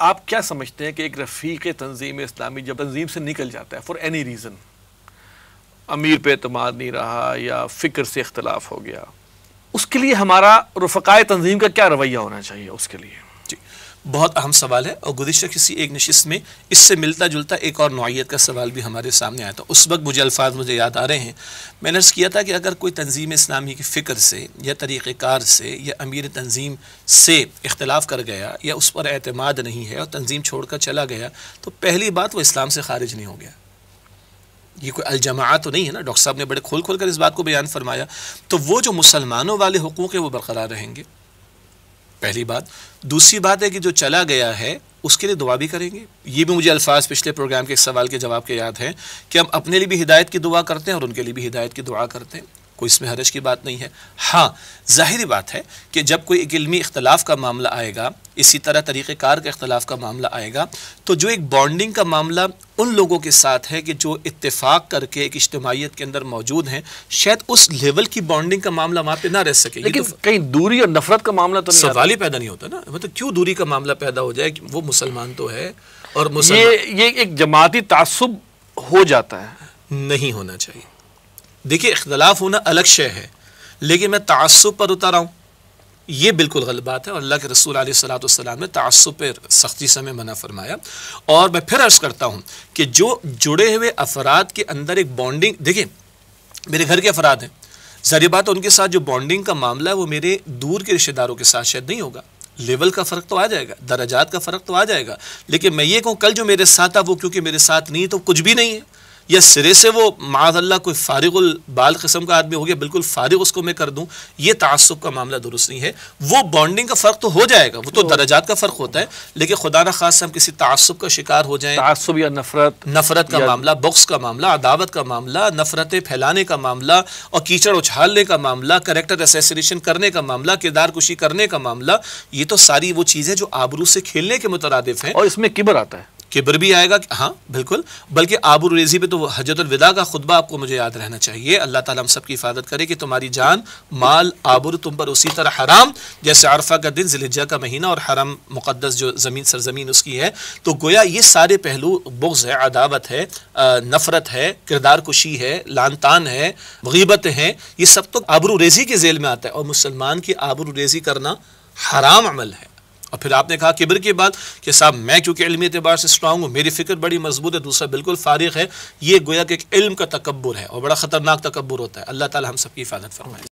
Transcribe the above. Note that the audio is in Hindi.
आप क्या समझते हैं कि एक रफ़ीक तंजीम इस्लामी जब तंजीम से निकल जाता है फॉर एनी रीज़न अमीर पे अतमाद नहीं रहा या फ़िक्र से इख्तलाफ हो गया, उसके लिए हमारा रफ़ाए तंजीम का क्या रवैया होना चाहिए उसके लिए? बहुत अहम सवाल है और गुजशत किसी एक नशस्त में इससे मिलता जुलता एक और नौीयत का सवाल भी हमारे सामने आया था। उस वक्त मुझे अल्फाज मुझे याद आ रहे हैं। मैंने अर्ज़ किया था कि अगर कोई तंजीम इस्लामी की फ़िक्र से या तरीक़ार से या अमीर तंजीम से इख्तलाफ कर गया या उस पर अतमाद नहीं है और तंजीम छोड़ कर चला गया तो पहली बात वो इस्लाम से खारिज नहीं हो गया। ये कोई अलजमा तो नहीं है ना? डॉक्टर साहब ने बड़े खोल खोल कर इस बात को बयान फरमाया। तो वो जो मुसलमानों वाले हकूक़ हैं वो बरकरार रहेंगे। पहली बात। दूसरी बात है कि जो चला गया है, उसके लिए दुआ भी करेंगे। ये भी मुझे अल्फाज पिछले प्रोग्राम के एक सवाल के जवाब के याद हैं कि हम अपने लिए भी हिदायत की दुआ करते हैं और उनके लिए भी हिदायत की दुआ करते हैं। कोई इसमें हरज की बात नहीं है। हाँ ज़ाहिरी बात है कि जब कोई एक इलमी इख्तलाफ का मामला आएगा इसी तरह तरीक़ार का अख्तलाफ का मामला आएगा तो जो एक बॉन्डिंग का मामला उन लोगों के साथ है कि जो इत्तेफाक करके एक इज्तमाहीत के अंदर मौजूद हैं शायद उस लेवल की बॉन्डिंग का मामला वहाँ पे ना रह सके। लेकिन तो कहीं दूरी और नफरत का मामला तो सवाल ही पैदा नहीं होता ना। मतलब क्यों दूरी का मामला पैदा हो जाए वो मुसलमान तो है और ये ये एक जमाती तासुब हो जाता है। नहीं होना चाहिए। देखिए, इख्तलाफ होना अलग शय है, लेकिन मैं तसब पर उतर हूँ। ये बिल्कुल गलत बात है, और अल्लाह के रसूल सलाम ने तसब पर सख्ती से हमें मना फरमाया। और मैं फिर अर्ज़ करता हूँ कि जो जुड़े हुए अफराद के अंदर एक बॉन्डिंग देखिए, मेरे घर के अफराद हैं। ज़रिए बात उनके साथ जो बॉन्डिंग का मामला है, वो मेरे दूर के रिश्तेदारों के साथ शायद नहीं होगा। लेवल का फ़र्क तो आ जाएगा, दराजात का फ़र्क तो आ जाएगा। लेकिन मैं ये कहूँ, कल जो मेरे साथ था, वो क्योंकि मेरे साथ नहीं तो कुछ भी नहीं है। या सिरे से वो माजल्ला कोई फारिगुल बाल किस्म का आदमी हो गया बिल्कुल फारिग उसको मैं कर दूँ ये तासुब का मामला दुरुस्त नहीं है। वो बॉन्डिंग का फ़र्क तो हो जाएगा वो तो दर्जात का फ़र्क होता है लेकिन खुदा न खास हम किसी तासुब का शिकार हो जाए। तासुब या नफरत नफरत का मामला बक्स का मामला अदावत का मामला नफरतें फैलाने का मामला और कीचड़ उछालने का मामला करेक्टर एसेसिनेशन करने का मामला किरदार कुशी करने का मामला ये तो सारी वो चीज़ें जो आबरू से खेलने के मुतरदफ हैं। और इसमें किबर आता है। किबर भी आएगा हाँ बिल्कुल। बल्कि आबुर रेजी पे तो हजरतलविदा का खुतबा आपको मुझे याद रहना चाहिए। अल्लाह ताला हम सबकी हिफाजत करे कि तुम्हारी जान, माल, आबुर तुम पर उसी तरह हराम, जैसे अरफा का दिन जिलजा का महीना और हरम मुक़दस जो ज़मीन, सरजमीन उसकी है। तो गोया ये सारे पहलू बुग्ज़ है, अदावत है नफ़रत है, किरदार कुशी है, लानतान है, गीबत है। ये सब तो आबरू रेजी के जेल में आता है। और मुसलमान की आबरू रेजी करना हराम अमल है। और फिर आपने कहा किबर की बात कि साहब मैं क्योंकि इलमी एतबार से स्ट्रांग हूँ मेरी फ़िक्र बड़ी मज़बूत है, दूसरा बिल्कुल फारिग है। ये गोया कि एक इल्म का तकबर है और बड़ा ख़तरनाक तकबर होता है। अल्लाह ताली हम सबकी हिफाजत फरमाए।